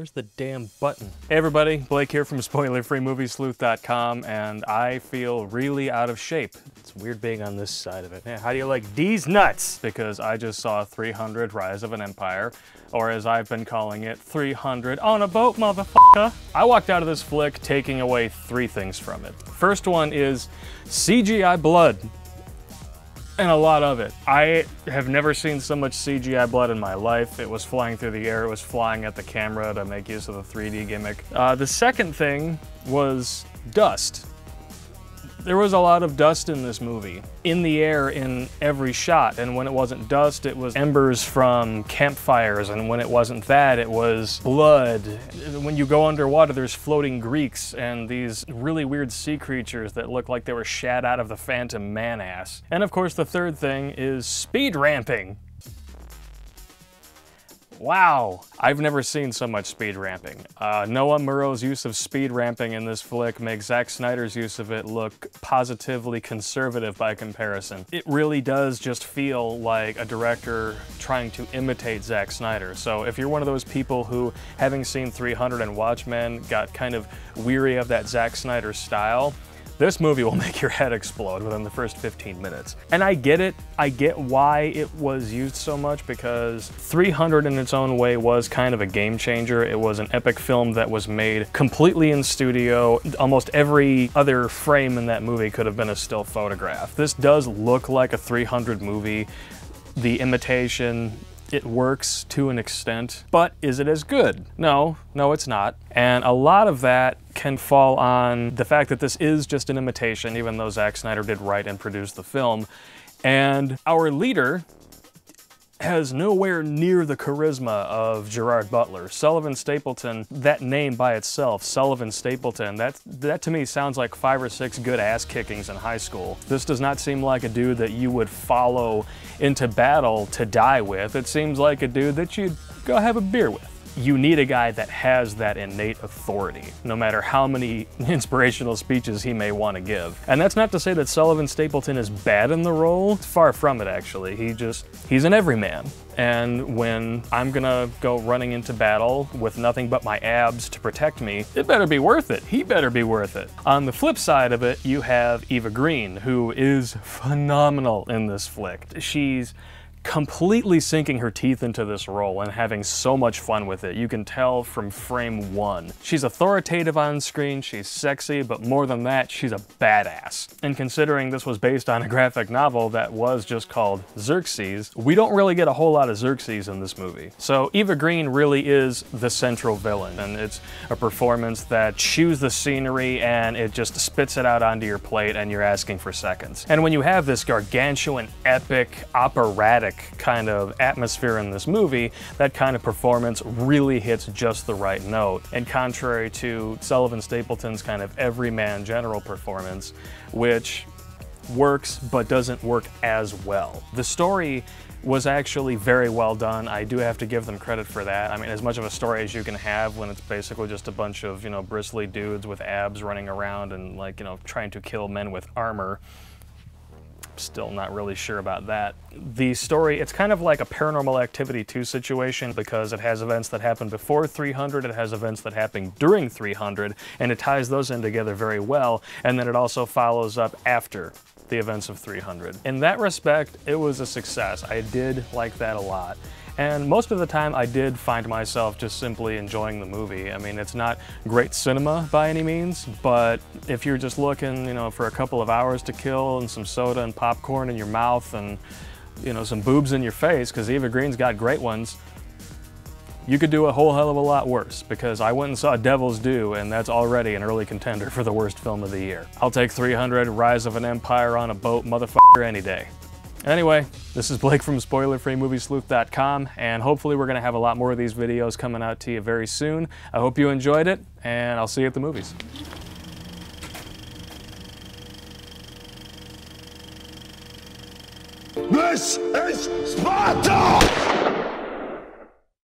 Where's the damn button? Hey everybody, Blake here from SpoilerFreeMovieSleuth.com, and I feel really out of shape. It's weird being on this side of it. Yeah, how do you like these nuts? Because I just saw 300 Rise of an Empire, or as I've been calling it, 300 on a boat, motherfucker. I walked out of this flick taking away three things from it. First one is CGI blood and a lot of it. I have never seen so much CGI blood in my life. It was flying through the air, it was flying at the camera to make use of the 3D gimmick. Uh, the second thing was dust. There was a lot of dust in this movie, in the air in every shot, and when it wasn't dust, it was embers from campfires, and when it wasn't that, it was blood. When you go underwater, there's floating Greeks and these really weird sea creatures that look like they were shat out of the Phantom Menace. And of course, the third thing is speed ramping. Wow, I've never seen so much speed ramping. Uh, Noam Murro's use of speed ramping in this flick makes Zack Snyder's use of it look positively conservative by comparison. It really does just feel like a director trying to imitate Zack Snyder. So if you're one of those people who, having seen 300 and Watchmen, got kind of weary of that Zack Snyder style, this movie will make your head explode within the first 15 minutes. And I get it, I get why it was used so much because 300 in its own way was kind of a game changer. It was an epic film that was made completely in studio. Almost every other frame in that movie could have been a still photograph. This does look like a 300 movie. The imitation, it works to an extent, but is it as good? No, no it's not. And a lot of that can fall on the fact that this is just an imitation, even though Zack Snyder did write and produce the film. And our leader, has nowhere near the charisma of Gerard Butler. Sullivan Stapleton, that name by itself, Sullivan Stapleton, that, that to me sounds like five or six good ass kickings in high school. This does not seem like a dude that you would follow into battle to die with. It seems like a dude that you'd go have a beer with you need a guy that has that innate authority, no matter how many inspirational speeches he may want to give. And that's not to say that Sullivan Stapleton is bad in the role, far from it actually. He just, he's an everyman. And when I'm gonna go running into battle with nothing but my abs to protect me, it better be worth it. He better be worth it. On the flip side of it, you have Eva Green, who is phenomenal in this flick. She's completely sinking her teeth into this role and having so much fun with it. You can tell from frame one. She's authoritative on screen, she's sexy, but more than that, she's a badass. And considering this was based on a graphic novel that was just called Xerxes, we don't really get a whole lot of Xerxes in this movie. So Eva Green really is the central villain, and it's a performance that chews the scenery and it just spits it out onto your plate and you're asking for seconds. And when you have this gargantuan, epic, operatic kind of atmosphere in this movie, that kind of performance really hits just the right note. And contrary to Sullivan Stapleton's kind of everyman general performance, which works but doesn't work as well. The story was actually very well done. I do have to give them credit for that. I mean, as much of a story as you can have when it's basically just a bunch of, you know, bristly dudes with abs running around and like, you know, trying to kill men with armor still not really sure about that. The story, it's kind of like a Paranormal Activity 2 situation because it has events that happen before 300, it has events that happen during 300, and it ties those in together very well, and then it also follows up after the events of 300. In that respect, it was a success. I did like that a lot. And most of the time I did find myself just simply enjoying the movie. I mean, it's not great cinema by any means, but if you're just looking, you know, for a couple of hours to kill and some soda and popcorn in your mouth and, you know, some boobs in your face, because Eva Green's got great ones, you could do a whole hell of a lot worse because I went and saw Devil's Due and that's already an early contender for the worst film of the year. I'll take 300 Rise of an Empire on a boat motherfucker any day. Anyway, this is Blake from SpoilerFreeMovieSleuth.com, and hopefully we're going to have a lot more of these videos coming out to you very soon. I hope you enjoyed it, and I'll see you at the movies. This is Sparta!